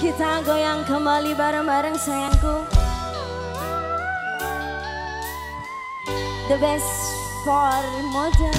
Kita goyang kembali bareng-bareng sayangku. The best for model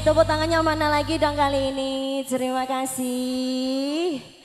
tepuk tangannya mana lagi dong kali ini. Terima kasih.